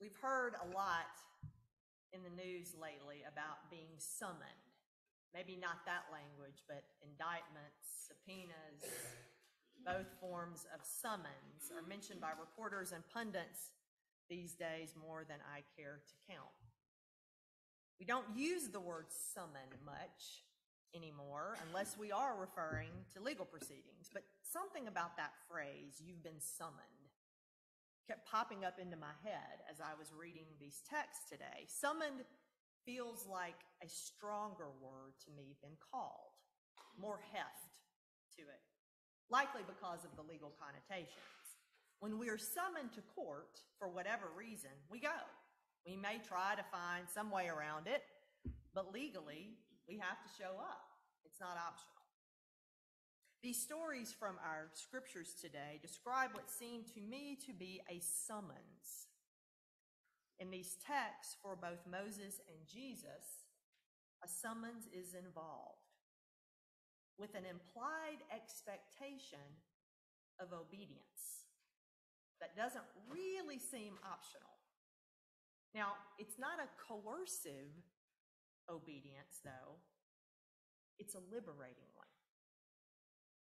We've heard a lot in the news lately about being summoned. Maybe not that language, but indictments, subpoenas, both forms of summons are mentioned by reporters and pundits these days more than I care to count. We don't use the word summon much anymore unless we are referring to legal proceedings, but something about that phrase, you've been summoned, kept popping up into my head as I was reading these texts today. Summoned feels like a stronger word to me than called, more heft to it, likely because of the legal connotations. When we are summoned to court for whatever reason, we go. We may try to find some way around it, but legally, we have to show up. It's not optional. These stories from our scriptures today describe what seemed to me to be a summons. In these texts for both Moses and Jesus, a summons is involved with an implied expectation of obedience that doesn't really seem optional. Now, it's not a coercive obedience, though, it's a liberating.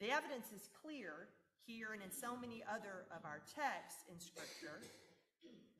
The evidence is clear here and in so many other of our texts in Scripture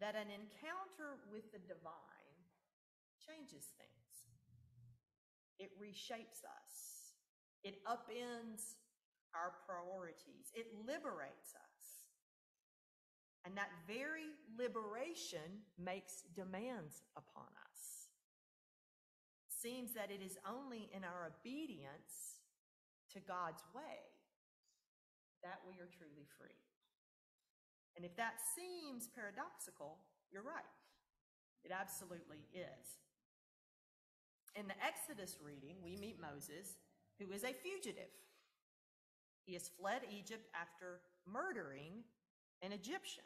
that an encounter with the divine changes things. It reshapes us. It upends our priorities. It liberates us. And that very liberation makes demands upon us. Seems that it is only in our obedience to God's way, that we are truly free. And if that seems paradoxical, you're right. It absolutely is. In the Exodus reading, we meet Moses, who is a fugitive. He has fled Egypt after murdering an Egyptian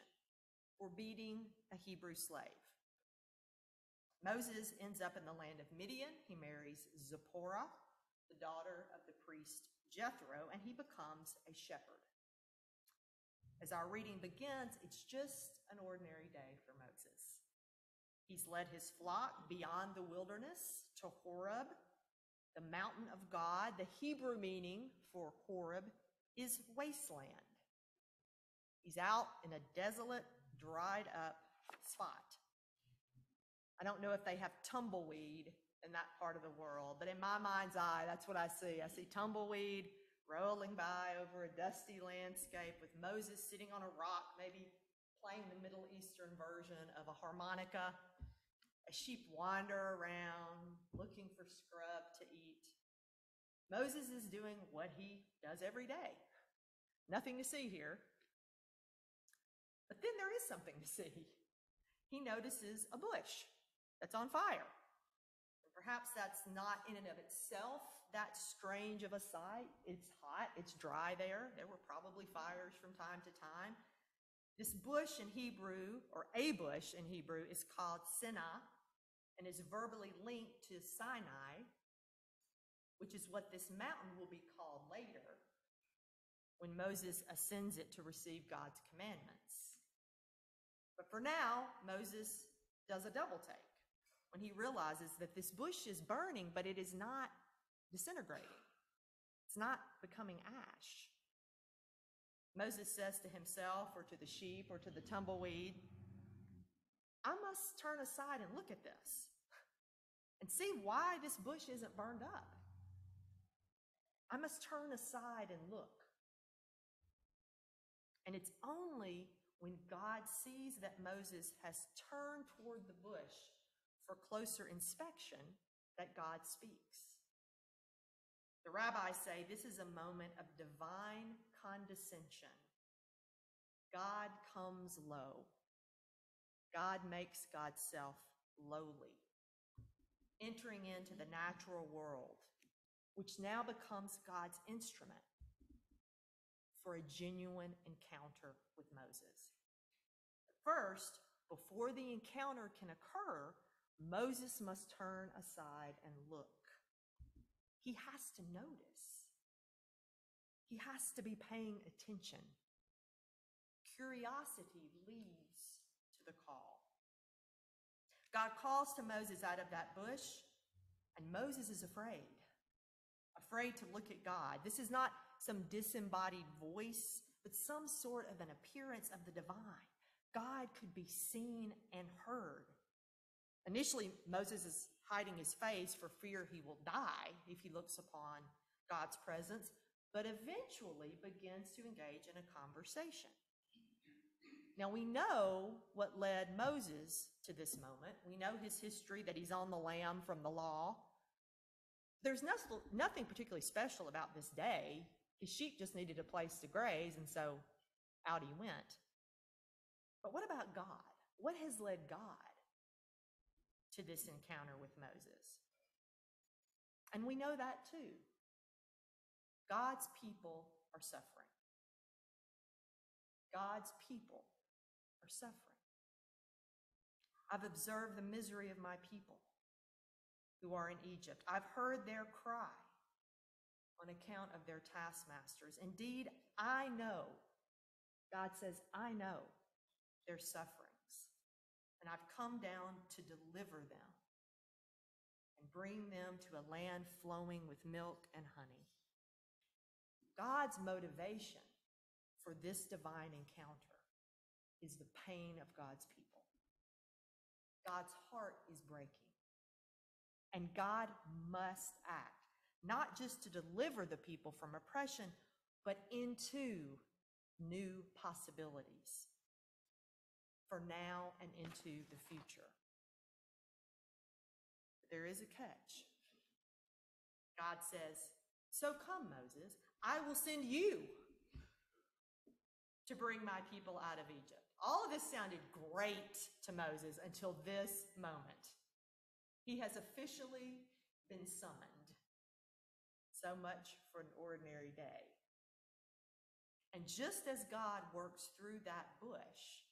or beating a Hebrew slave. Moses ends up in the land of Midian. He marries Zipporah, the daughter of the priest Jethro, and he becomes a shepherd. As our reading begins, it's just an ordinary day for Moses. He's led his flock beyond the wilderness to Horeb, the mountain of God. The Hebrew meaning for Horeb is wasteland. He's out in a desolate, dried up spot. I don't know if they have tumbleweed in that part of the world. But in my mind's eye, that's what I see. I see tumbleweed rolling by over a dusty landscape with Moses sitting on a rock, maybe playing the Middle Eastern version of a harmonica. A sheep wander around looking for scrub to eat. Moses is doing what he does every day. Nothing to see here. But then there is something to see. He notices a bush that's on fire. Perhaps that's not in and of itself that strange of a sight. It's hot, it's dry there. There were probably fires from time to time. This bush in Hebrew, or a bush in Hebrew, is called Seneh and is verbally linked to Sinai, which is what this mountain will be called later when Moses ascends it to receive God's commandments. But for now, Moses does a double take when he realizes that this bush is burning, but it is not disintegrating. It's not becoming ash. Moses says to himself or to the sheep or to the tumbleweed, I must turn aside and look at this and see why this bush isn't burned up. I must turn aside and look. And it's only when God sees that Moses has turned toward the bush for closer inspection that God speaks. The rabbis say this is a moment of divine condescension. God comes low. God makes God's self lowly, entering into the natural world, which now becomes God's instrument for a genuine encounter with Moses. First, before the encounter can occur, Moses must turn aside and look. He has to notice. He has to be paying attention. Curiosity leads to the call. God calls to Moses out of that bush, and Moses is afraid, afraid to look at God. This is not some disembodied voice, but some sort of an appearance of the divine. God could be seen and heard. Initially, Moses is hiding his face for fear he will die if he looks upon God's presence, but eventually begins to engage in a conversation. Now, we know what led Moses to this moment. We know his history that he's on the lam from the law. There's no- nothing particularly special about this day. His sheep just needed a place to graze, and so out he went. But what about God? What has led God to this encounter with Moses? And we know that too. God's people are suffering. God's people are suffering. I've observed the misery of my people who are in Egypt. I've heard their cry on account of their taskmasters. Indeed, I know, God says, I know their sufferings, and I've come down to deliver them and bring them to a land flowing with milk and honey. God's motivation for this divine encounter is the pain of God's people. God's heart is breaking. And God must act, not just to deliver the people from oppression, but into new possibilities for now and into the future. There is a catch. God says, So come, Moses, I will send you to bring my people out of Egypt. All of this sounded great to Moses until this moment. He has officially been summoned. So much for an ordinary day. And just as God works through that bush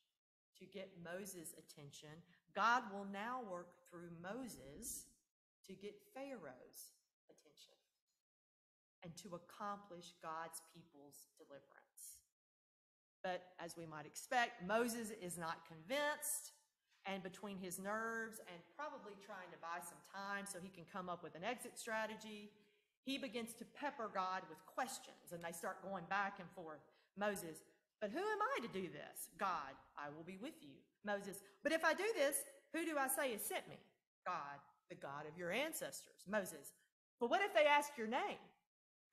to get Moses' attention, God will now work through Moses to get Pharaoh's attention and to accomplish God's people's deliverance. But as we might expect, Moses is not convinced, and between his nerves and probably trying to buy some time so he can come up with an exit strategy, he begins to pepper God with questions, and they start going back and forth. Moses, but who am I to do this? God, I will be with you. Moses, but if I do this, who do I say has sent me? God, the God of your ancestors. Moses, but what if they ask your name?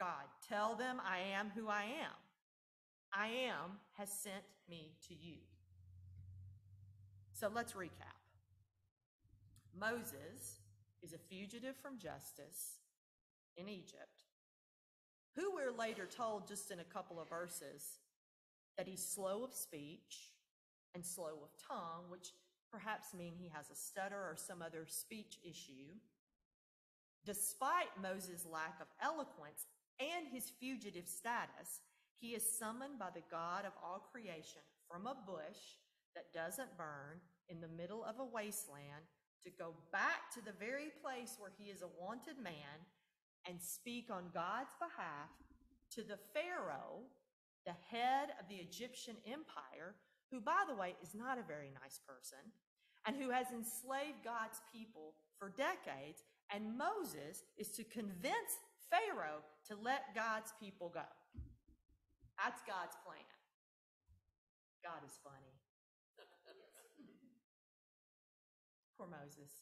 God, tell them I am who I am. I am has sent me to you. So let's recap. Moses is a fugitive from justice in Egypt, who we're later told just in a couple of verses that he's slow of speech and slow of tongue, which perhaps mean he has a stutter or some other speech issue. Despite Moses' lack of eloquence and his fugitive status, he is summoned by the God of all creation from a bush that doesn't burn in the middle of a wasteland to go back to the very place where he is a wanted man and speak on God's behalf to the Pharaoh, the head of the Egyptian empire, who, by the way, is not a very nice person and who has enslaved God's people for decades. And Moses is to convince Pharaoh to let God's people go. That's God's plan. God is funny. Poor Moses.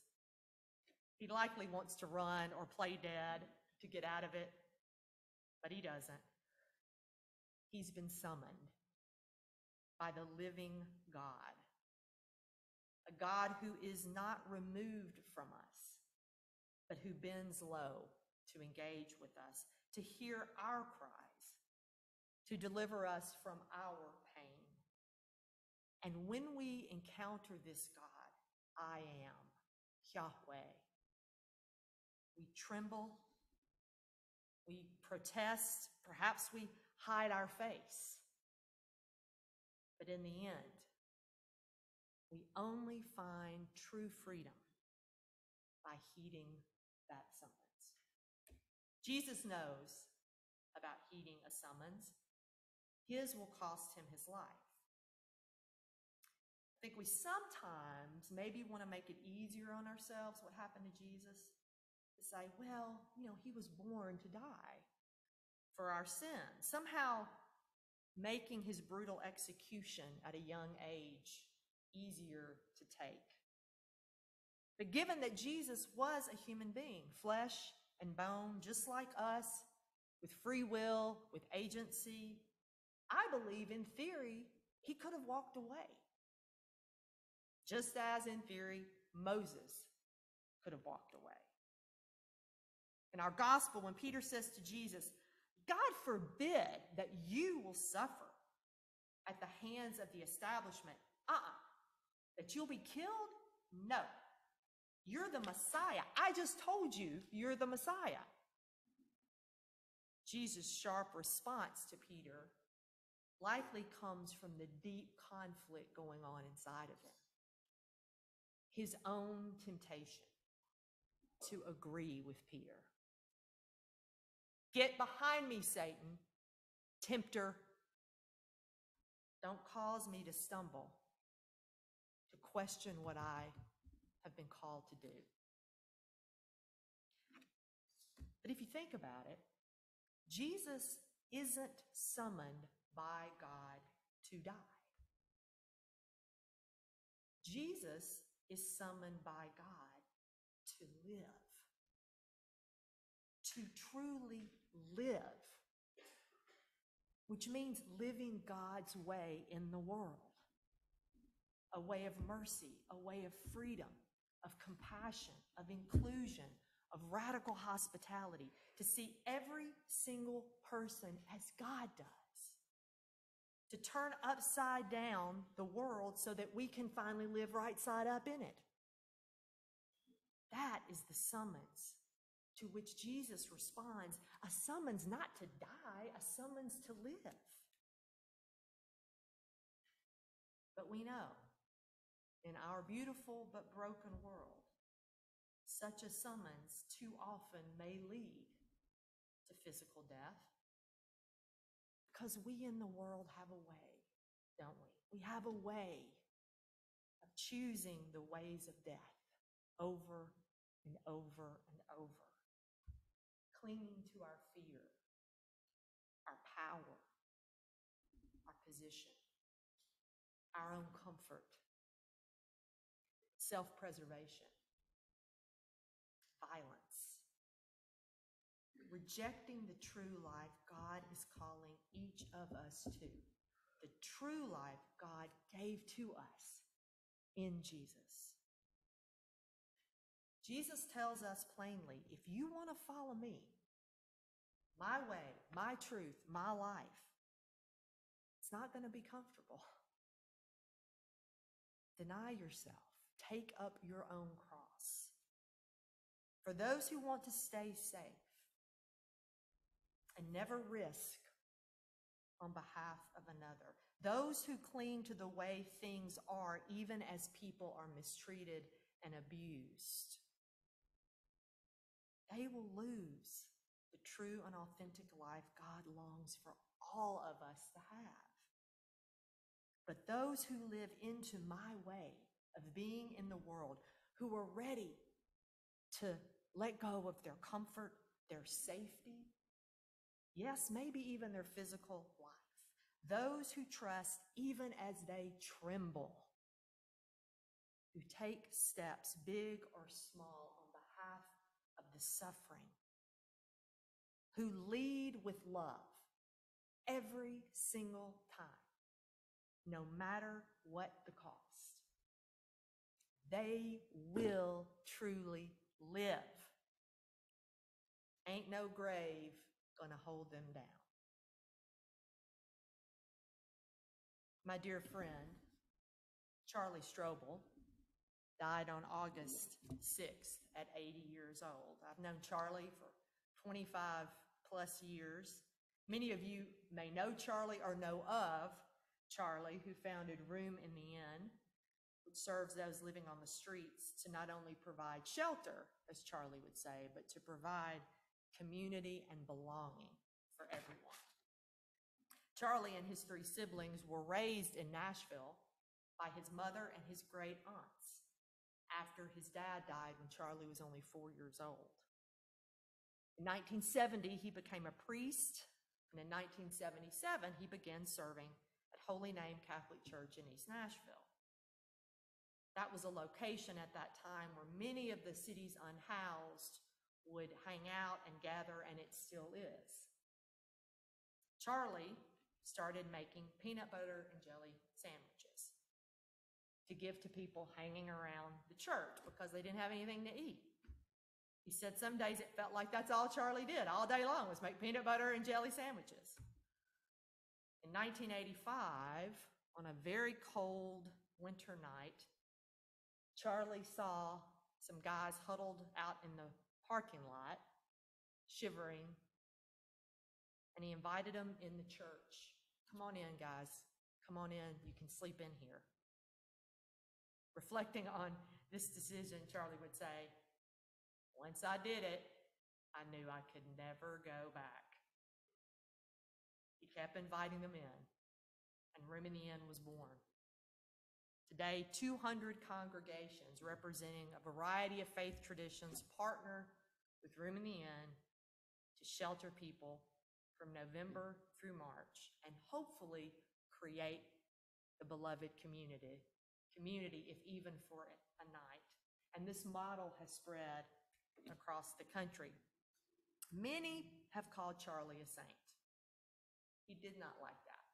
He likely wants to run or play dead to get out of it, but he doesn't. He's been summoned by the living God, a God who is not removed from us, but who bends low to engage with us, to hear our cries, to deliver us from our pain. And when we encounter this God, I am Yahweh, we tremble, we protest, perhaps we hide our face. But in the end, we only find true freedom by heeding that summons. Jesus knows about heeding a summons. His will cost him his life. I think we sometimes maybe want to make it easier on ourselves what happened to Jesus. To say, well, you know, he was born to die for our sins. Somehow making his brutal execution at a young age easier to take. But given that Jesus was a human being, flesh and bone, just like us, with free will, with agency, I believe in theory he could have walked away. Just as in theory Moses could have walked away. In our gospel, when Peter says to Jesus, God forbid that you will suffer at the hands of the establishment, uh uh that you'll be killed? No. You're the Messiah. I just told you you're the Messiah. Jesus' sharp response to Peter likely comes from the deep conflict going on inside of him. His own temptation to agree with Peter. Get behind me, Satan, tempter. Don't cause me to stumble, to question what I have been called to do. But if you think about it, Jesus isn't summoned by God to die. Jesus is summoned by God to live, to truly which means living God's way in the world. A way of mercy, a way of freedom, of compassion, of inclusion, of radical hospitality, to see every single person as God does, to turn upside down the world so that we can finally live right side up in it. That is the summons to which Jesus responds a summons not to die, a summons to live. But we know in our beautiful but broken world, such a summons too often may lead to physical death. Because we in the world have a way, don't we? We have a way of choosing the ways of death over and over and over, clinging to our fear, our power, our position, our own comfort self preservation, violence. Rejecting the true life God is calling each of us to. The true life God gave to us in Jesus. Jesus tells us plainly if you want to follow me, my way, my truth, my life, it's not going to be comfortable. Deny yourself take up your own cross. For those who want to stay safe and never risk on behalf of another, those who cling to the way things are, even as people are mistreated and abused, they will lose the true and authentic life God longs for all of us to have. But those who live into my way, of being in the world who are ready to let go of their comfort, their safety, yes, maybe even their physical life. Those who trust even as they tremble, who take steps, big or small, suffering, who lead with love every single time, no matter what the cost they will truly live. Ain't no grave gonna hold them down. My dear friend, Charlie Strobel, died on August 6th at 80 years old. I've known Charlie for 25 plus years. Many of you may know Charlie or know of Charlie, who founded Room in the Inn which serves those living on the streets to not only provide shelter, as Charlie would say, but to provide community and belonging for everyone. Charlie and his three siblings were raised in Nashville, by his mother and his great aunts after his dad died when Charlie was only four years old. In 1970, he became a priest, and in 1977, he began serving at Holy Name Catholic Church in East Nashville. That was a location at that time where many of the city's unhoused would hang out and gather, and it still is. Charlie started making peanut butter and jelly to give to people hanging around the church because they didn't have anything to eat. He said some days it felt like that's all Charlie did all day long was make peanut butter and jelly sandwiches. In 1985, on a very cold winter night, Charlie saw some guys huddled out in the parking lot, shivering, and he invited them in the church. Come on in, guys. Come on in. You can sleep in here. Reflecting on this decision, Charlie would say, Once I did it, I knew I could never go back. He kept inviting them in, and Room in the Inn was born. Today, 200 congregations representing a variety of faith traditions partner with Room in the Inn to shelter people from November through March and hopefully create the beloved community, community if even for a night. And this model has spread across the country. Many have called Charlie a saint. He did not like that.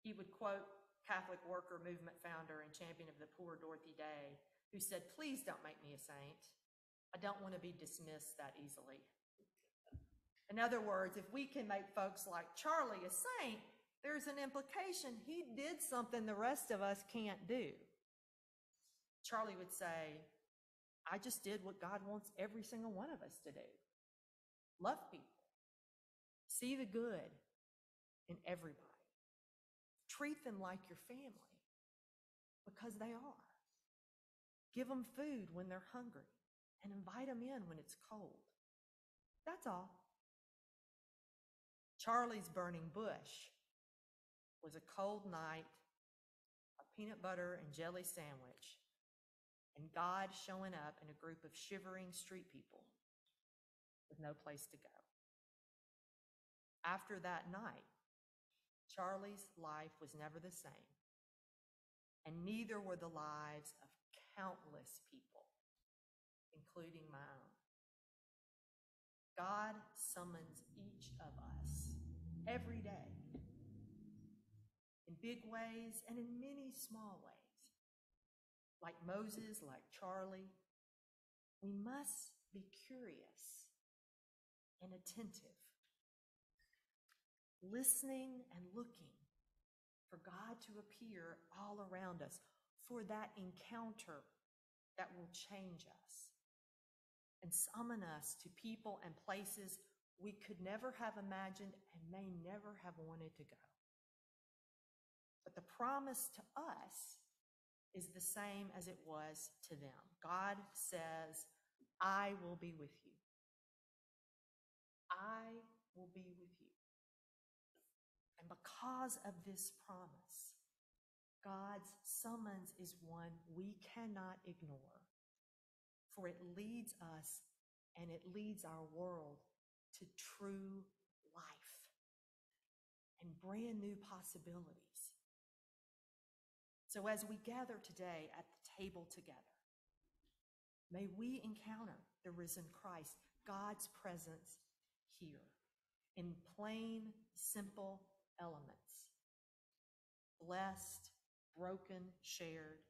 He would quote Catholic worker movement founder and champion of the poor, Dorothy Day, who said, Please don't make me a saint. I don't want to be dismissed that easily. In other words, if we can make folks like Charlie a saint, there's an implication he did something the rest of us can't do. Charlie would say, I just did what God wants every single one of us to do love people, see the good in everybody, treat them like your family because they are. Give them food when they're hungry and invite them in when it's cold. That's all. Charlie's burning bush was a cold night, a peanut butter and jelly sandwich, and God showing up in a group of shivering street people with no place to go. After that night, Charlie's life was never the same, and neither were the lives of countless people, including my own. God summons each of us every day in big ways and in many small ways. Like Moses, like Charlie, we must be curious and attentive, listening and looking for God to appear all around us, for that encounter that will change us and summon us to people and places we could never have imagined and may never have wanted to go. But the promise to us is the same as it was to them. God says, I will be with you. I will be with you. And because of this promise, God's summons is one we cannot ignore, for it leads us and it leads our world to true life and brand new possibilities. So, as we gather today at the table together, may we encounter the risen Christ, God's presence here in plain, simple elements. Blessed, broken, shared.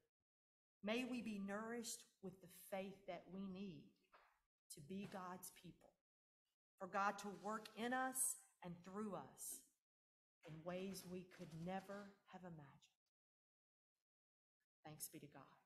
May we be nourished with the faith that we need to be God's people, for God to work in us and through us in ways we could never have imagined. Thanks be to God.